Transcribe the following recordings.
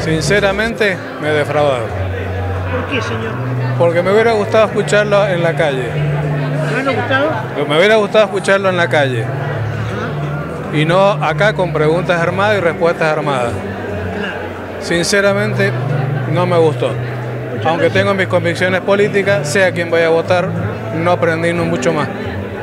Sinceramente, me defraudaron. ¿Por qué, señor? Porque me hubiera gustado escucharlo en la calle. ¿Me ha gustado? Me hubiera gustado escucharlo en la calle. Y no acá con preguntas armadas y respuestas armadas. Sinceramente, no me gustó. Aunque tengo mis convicciones políticas, sé a quién voy a votar, no aprendí mucho más.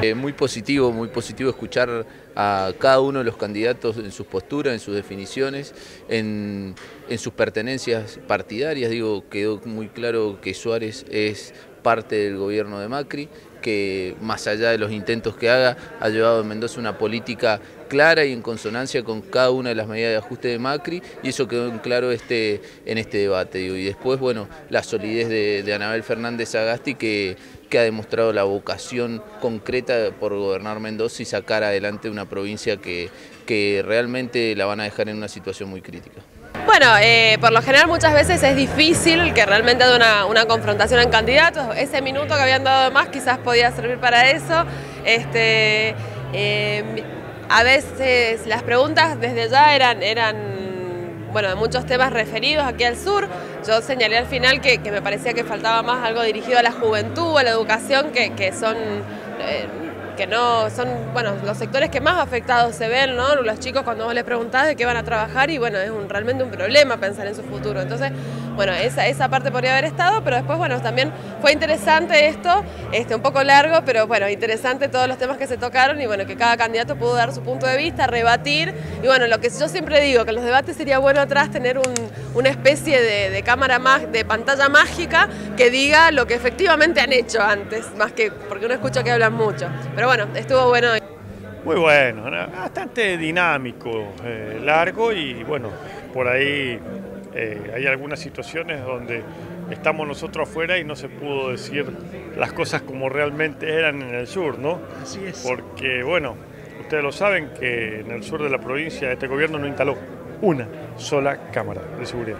Eh, muy positivo, muy positivo escuchar a cada uno de los candidatos en sus posturas, en sus definiciones, en, en sus pertenencias partidarias. Digo, quedó muy claro que Suárez es parte del gobierno de Macri, que más allá de los intentos que haga, ha llevado a Mendoza una política clara y en consonancia con cada una de las medidas de ajuste de Macri, y eso quedó en claro este, en este debate. Y después, bueno, la solidez de, Anabel Fernández Agasti, que, que ha demostrado la vocación concreta por gobernar Mendoza y sacar adelante una provincia que, que realmente la van a dejar en una situación muy crítica. Bueno, eh, por lo general muchas veces es difícil que realmente haya una, confrontación en candidatos. Ese minuto que habían dado más quizás podía servir para eso. Este, eh, a veces las preguntas desde ya eran, eran bueno, de muchos temas referidos aquí al sur. Yo señalé al final que, me parecía que faltaba más algo dirigido a la juventud, a la educación, que, son... Eh, que no son, bueno, los sectores que más afectados se ven, ¿no? Los chicos cuando vos les preguntás de qué van a trabajar y bueno, es un, realmente un problema pensar en su futuro. Entonces, bueno, esa, esa parte podría haber estado, pero después, bueno, también fue interesante esto, este, un poco largo, pero bueno, interesante todos los temas que se tocaron y bueno, que cada candidato pudo dar su punto de vista, rebatir. Y bueno, lo que yo siempre digo, que en los debates sería bueno atrás tener una especie de, de cámara, más, de pantalla mágica que diga lo que efectivamente han hecho antes, más que porque uno escucha que hablan mucho. Pero bueno, estuvo bueno. Muy bueno, bastante dinámico, eh, largo y bueno, por ahí eh, hay algunas situaciones donde estamos nosotros afuera y no se pudo decir las cosas como realmente eran en el sur, ¿no? Así es. Porque, bueno, ustedes lo saben que en el sur de la provincia este gobierno no instaló una sola cámara de seguridad.